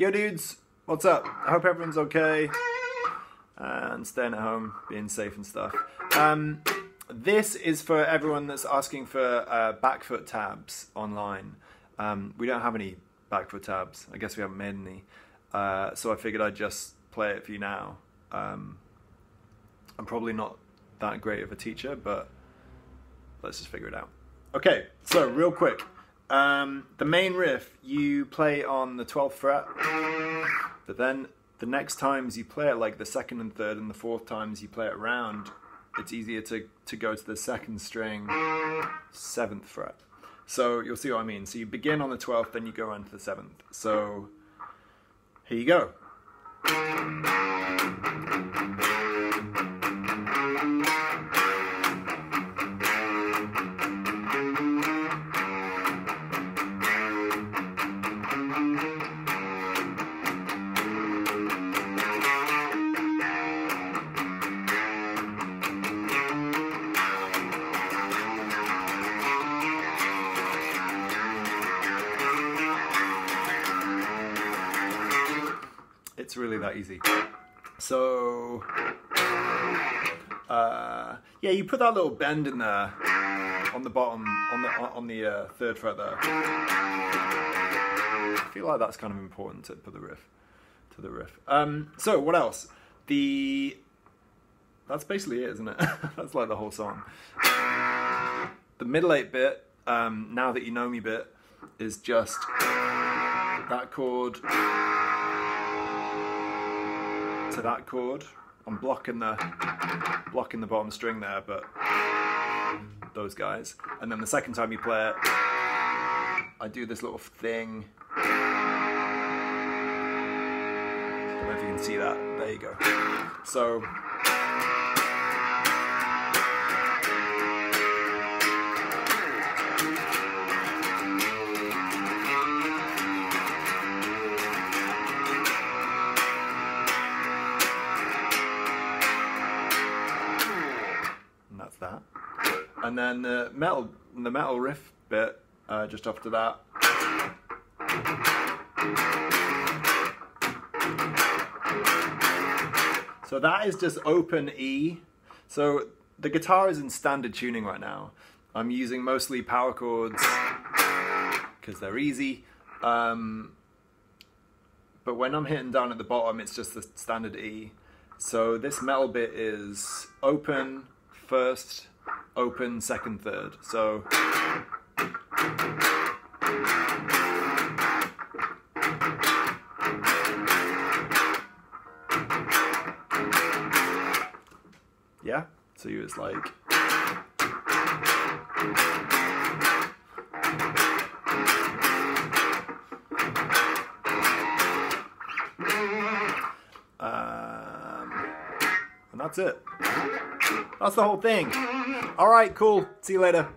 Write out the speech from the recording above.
Yo, dudes, what's up? I hope everyone's okay and staying at home, being safe and stuff. Um, this is for everyone that's asking for uh, Back Foot tabs online. Um, we don't have any Back Foot tabs. I guess we haven't made any. Uh, so I figured I'd just play it for you now. Um, I'm probably not that great of a teacher, but let's just figure it out. Okay, so real quick. Um, the main riff you play on the 12th fret, but then the next times you play it, like the second and third and the fourth times you play it round, it's easier to, to go to the second string, seventh fret. So you'll see what I mean. So you begin on the 12th, then you go on to the seventh. So here you go. It's really that easy. So, uh, yeah, you put that little bend in there on the bottom, on the on the uh, third fret there. I feel like that's kind of important to put the riff to the riff. Um, so what else? The that's basically it, isn't it? that's like the whole song. The middle eight bit, um, now that you know me bit, is just that chord to that chord. I'm blocking the blocking the bottom string there, but those guys. And then the second time you play it, I do this little thing. I don't know if you can see that. There you go. So that. And then the metal, the metal riff bit, uh, just after that. So that is just open E. So the guitar is in standard tuning right now. I'm using mostly power chords because they're easy. Um, but when I'm hitting down at the bottom, it's just the standard E. So this metal bit is open, first, open, second, third. So yeah. So you was like um, and that's it. That's the whole thing. All right, cool. See you later.